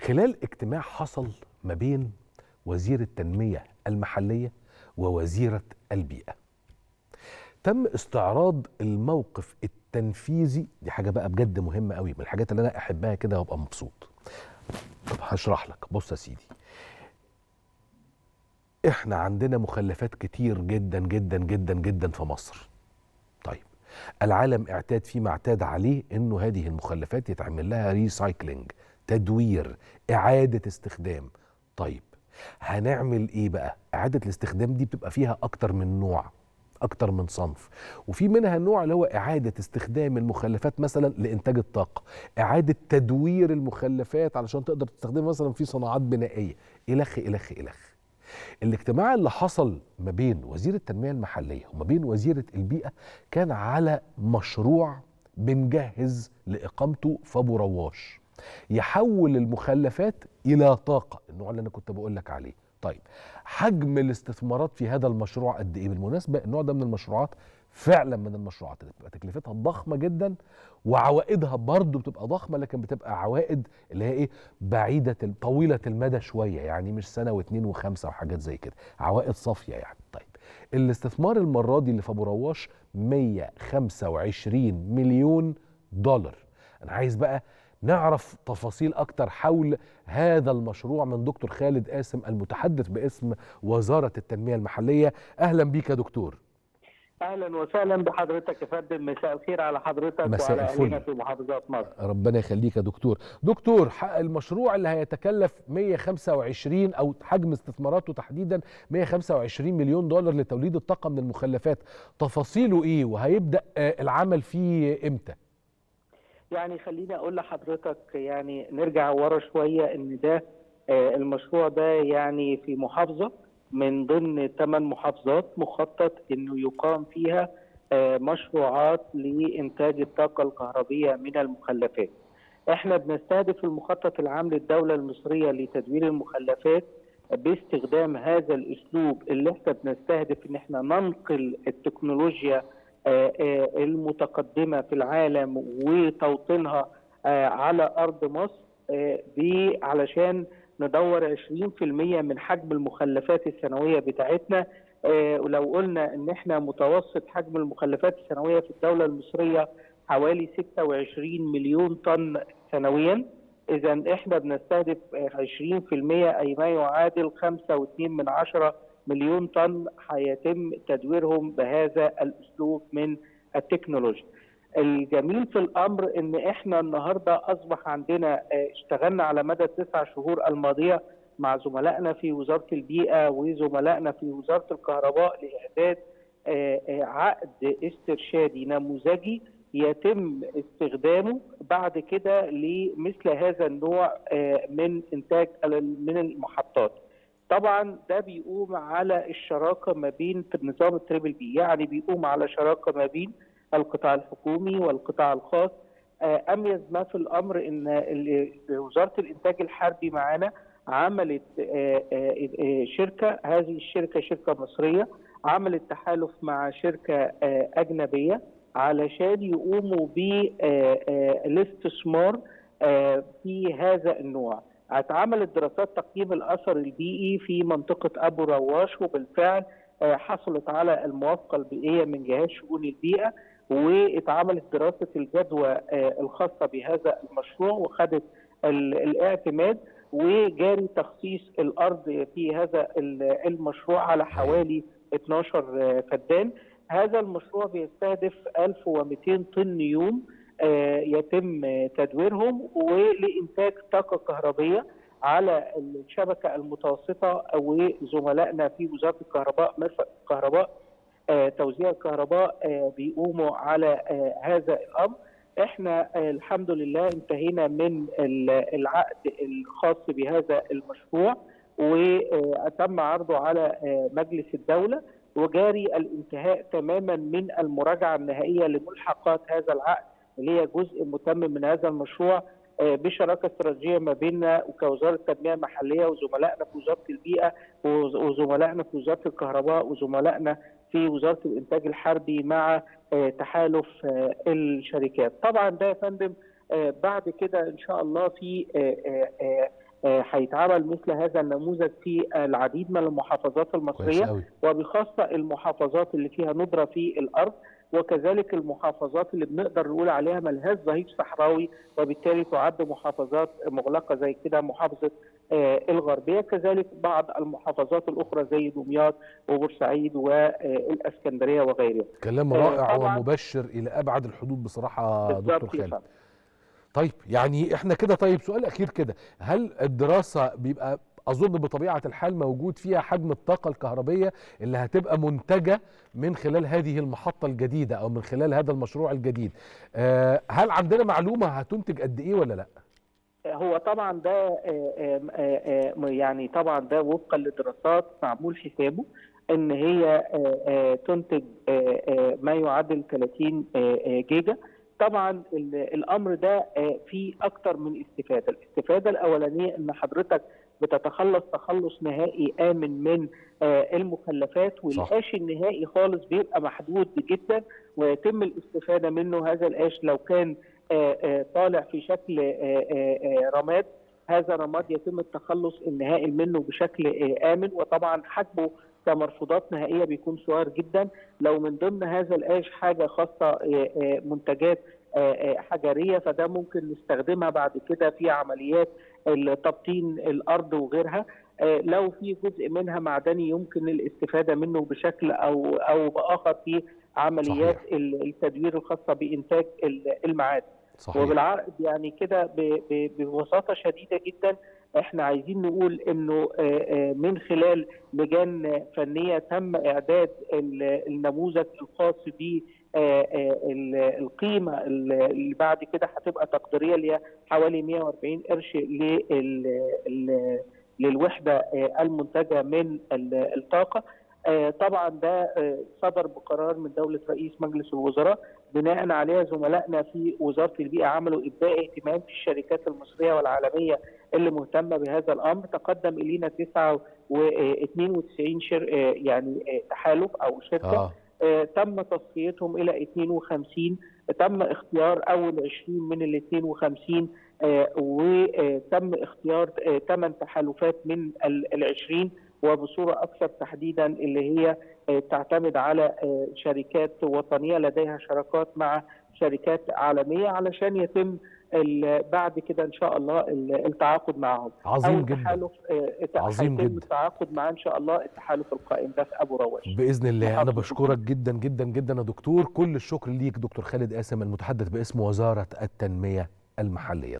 خلال اجتماع حصل ما بين وزير التنمية المحلية ووزيرة البيئة. تم استعراض الموقف التنفيذي دي حاجة بقى بجد مهمة قوي من الحاجات اللي أنا أحبها كده وأبقى مبسوط. طب هشرح لك بص يا سيدي. إحنا عندنا مخلفات كتير جدا جدا جدا جدا في مصر. طيب العالم اعتاد فيما اعتاد عليه إنه هذه المخلفات يتعمل لها ريسايكلينج تدوير إعادة استخدام. طيب هنعمل إيه بقى؟ إعادة الاستخدام دي بتبقى فيها أكتر من نوع أكتر من صنف. وفي منها النوع اللي هو إعادة استخدام المخلفات مثلا لإنتاج الطاقة. إعادة تدوير المخلفات علشان تقدر تستخدمها مثلا في صناعات بنائية. إلخ إلخ إلخ. الاجتماع اللي حصل ما بين وزير التنمية المحلية وما بين وزيرة البيئة كان على مشروع بنجهز لإقامته في أبو رواش. يحول المخلفات إلى طاقة. النوع اللي أنا كنت بقول لك عليه. طيب حجم الاستثمارات في هذا المشروع قد إيه؟ بالمناسبة النوع ده من المشروعات فعلا من المشروعات. اللي بتبقى تكلفتها ضخمة جدا وعوائدها برضه بتبقى ضخمة لكن بتبقى عوائد اللي هي إيه؟ بعيدة طويلة المدى شوية يعني مش سنة واثنين وخمسة وحاجات زي كده. عوائد صافية يعني. طيب الاستثمار المرة دي اللي في أبو رواش 125 مليون دولار. أنا عايز بقى نعرف تفاصيل أكتر حول هذا المشروع من دكتور خالد قاسم المتحدث باسم وزارة التنمية المحلية. أهلا بيك يا دكتور. أهلا وسهلا بحضرتك يا فندم. مساء الخير على حضرتك مساء وعلى الفل. اهلنا في محافظات مصر. ربنا يخليك يا دكتور. دكتور المشروع اللي هيتكلف 125 أو حجم استثماراته تحديدا 125 مليون دولار لتوليد الطاقة من المخلفات. تفاصيله إيه؟ وهيبدأ آه، العمل فيه إمتى؟ يعني خليني أقول لحضرتك يعني نرجع ورا شوية إن ده آه، المشروع ده يعني في محافظة من ضمن ثمان محافظات مخطط إنه يقام فيها آه، مشروعات لإنتاج الطاقة الكهربية من المخلفات. إحنا بنستهدف المخطط العام للدولة المصرية لتدوير المخلفات باستخدام هذا الأسلوب اللي إحنا بنستهدف إن إحنا ننقل التكنولوجيا المتقدمة في العالم وتوطينها آه، على أرض مصر آه، دي علشان ندور 20% من حجم المخلفات السنوية بتاعتنا. آه، ولو قلنا إن إحنا متوسط حجم المخلفات السنوية في الدولة المصرية حوالي 26 مليون طن سنويا اذا إحنا بنستهدف آه، 20% أي ما يعادل 5.2 من عشرة مليون طن هيتم تدويرهم بهذا الأسلوب من التكنولوجيا. الجميل في الأمر إن إحنا النهارده أصبح عندنا آه، اشتغلنا على مدى التسع شهور الماضية مع زملائنا في وزارة البيئة وزملائنا في وزارة الكهرباء لإعداد آه، آه، عقد استرشادي نموذجي يتم استخدامه بعد كده لمثل هذا النوع من إنتاج من المحطات. طبعا ده بيقوم على الشراكة ما بين نظام ال triple P يعني بيقوم على شراكة ما بين القطاع الحكومي والقطاع الخاص. آه، أميز ما في الأمر إن ال- وزارة الإنتاج الحربي معانا عملت آه، آه، آه، شركة هذه الشركة شركة مصرية عملت تحالف مع شركة آه، أجنبية علشان يقوموا بالاستثمار في هذا النوع. اتعملت دراسات تقييم الاثر البيئي في منطقة ابو رواش وبالفعل آه، حصلت على الموافقة البيئية من جهاز شؤون البيئة واتعملت دراسة الجدوى آه، الخاصة بهذا المشروع وخدت ال- الاعتماد وجاري تخصيص الأرض في هذا ال- المشروع على حوالي 12 فدان. هذا المشروع بيستهدف 1200 طن يوم آه، يتم تدويرهم ولإنتاج طاقة كهربية على الشبكة المتوسطة وزملائنا في وزارة الكهرباء مرفق الكهرباء آه، توزيع الكهرباء آه، بيقوموا على آه، هذا الأمر. إحنا آه، الحمد لله انتهينا من ال- العقد الخاص بهذا المشروع وتم عرضه على آه، مجلس الدولة وجاري الانتهاء تماما من المراجعة النهائية لملحقات هذا العقد. اللي هي جزء متمم من هذا المشروع آه، بشراكة استراتيجية ما بيننا وكوزارة التنمية المحلية وزملائنا في وزارة البيئة وز- وزملائنا في وزارة الكهرباء وزملائنا في وزارة الإنتاج الحربي مع آه، تحالف آه، الشركات. طبعا ده يا فندم بعد كده إن شاء الله في هيتعمل مثل هذا النموذج في العديد من المحافظات المصرية وبخاصة المحافظات اللي فيها ندرة في الأرض وكذلك المحافظات اللي بنقدر نقول عليها ملهاش ظهير صحراوي وبالتالي تعد محافظات مغلقة زي كده محافظة آه، الغربية كذلك بعض المحافظات الأخرى زي دمياط وبورسعيد والإسكندرية وغيرها. كلام آه، رائع. ومبشر إلى أبعد الحدود بصراحة دكتور خالد. طيب يعني إحنا كده طيب سؤال أخير كده هل الدراسة بيبقى أظن بطبيعة الحال موجود فيها حجم الطاقة الكهربية اللي هتبقى منتجة من خلال هذه المحطة الجديدة أو من خلال هذا المشروع الجديد. آه، هل عندنا معلومة هتنتج قد إيه ولا لأ؟ هو طبعا ده آه، آه، يعني طبعا ده وفقا لدراسات معمول حسابه إن هي تنتج ما يعادل 30 آه، آه، جيجا. طبعا ال- الأمر ده فيه أكتر من استفادة. الاستفادة الأولانية إن حضرتك بتتخلص تخلص نهائي آمن من آه، المخلفات والقاش النهائي خالص بيبقى محدود جدا ويتم الاستفادة منه هذا القاش لو كان آه، آه، طالع في شكل رماد. هذا الرماد يتم التخلص النهائي منه بشكل آمن وطبعا حجمه كمرفوضات نهائية بيكون صغير جدا. لو من ضمن هذا القاش حاجة خاصة منتجات حجرية فده ممكن نستخدمها بعد كده في عمليات تبطين الأرض وغيرها آه، لو في جزء منها معدني يمكن الاستفادة منه بشكل أو أو بآخر في عمليات صحيح. ال- التدوير الخاصة بإنتاج ال- المعادن صحيح وبالعرض يعني كده ببساطة شديدة جدا إحنا عايزين نقول إنه آه، آه، من خلال لجان فنية تم إعداد ال- النموذج الخاص ب القيمة اللي بعد كده هتبقى تقديرية اللي هي حوالي 140 قرش لل- للوحدة آه، المنتجة من ال- الطاقة. آه، طبعا ده آه، صدر بقرار من دولة رئيس مجلس الوزراء بناء عليها زملائنا في وزارة البيئة عملوا ابداء اهتمام في الشركات المصرية والعالمية اللي مهتمة بهذا الأمر. تقدم إلينا 92 شر آه، يعني آه، تحالف أو شركة. آه، تم تصفيتهم إلى 52 تم اختيار أول 20 من ال 52 آه، وتم اختيار 8 تحالفات من ال 20 وبصورة أكثر تحديدا اللي هي آه، تعتمد على آه، شركات وطنية لديها شراكات مع شركات عالمية علشان يتم بعد كده إن شاء الله ال- التعاقد معهم. عظيم اول جدا. آه، عظيم جدا. التعاقد معاه إن شاء الله التحالف القائم ده في أبو رواش. بإذن الله. أنا بشكرك جدا جدا جدا يا دكتور. كل الشكر ليك دكتور خالد قاسم المتحدث باسم وزارة التنمية المحلية.